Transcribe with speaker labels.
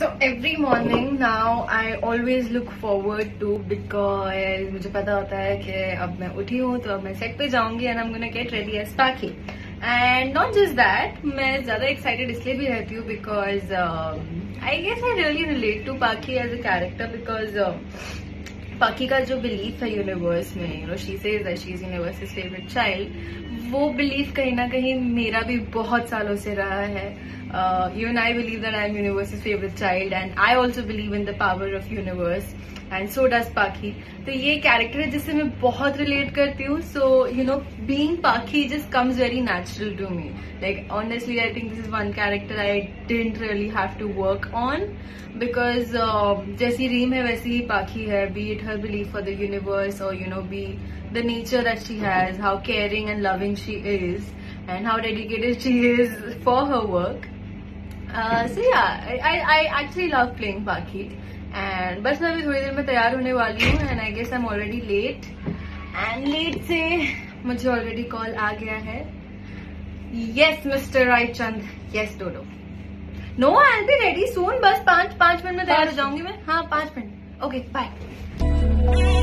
Speaker 1: So every morning now I always look forward to because मुझे पता होता है कि अब मैं उठी हूँ तो अब मैं सेट पे जाऊँगी and I am get ready as Pakhi and not just that मैं ज़्यादा एक्साइटेड इसलिए भी रहती हूँ because I guess I really relate to Pakhi as a character because Pakhi का जो बिलीफ है यूनिवर्स में you know she she is universe favourite child वो बिलीफ कहीं ना कहीं मेरा भी बहुत सालों से रहा है। You and I believe that I am universe is favourite child and I also believe in the power of universe and so does Pakhi तो ये कैरेक्टर है जिससे मैं बहुत रिलेट करती हूँ. So you know being Pakhi just comes very natural to me like honestly I think this is one character I don't really have to work on because जैसी रीम है, वैसी ही पाखी है. Be it her belief for the universe और you know be the nature that she has how caring and loving she is and how dedicated she is for her work so yeah I actually love playing Pakhi and बस मैं अभी थोड़ी देर में तैयार होने वाली हूँ and I guess I am already late and late से मुझे ऑलरेडी कॉल आ गया है. Yes mister Raichand yes डोडो no I be ready soon बस पाँच पाँच मिनट में तैयार हो जाऊँगी मैं. हाँ पाँच मिनट. Okay bye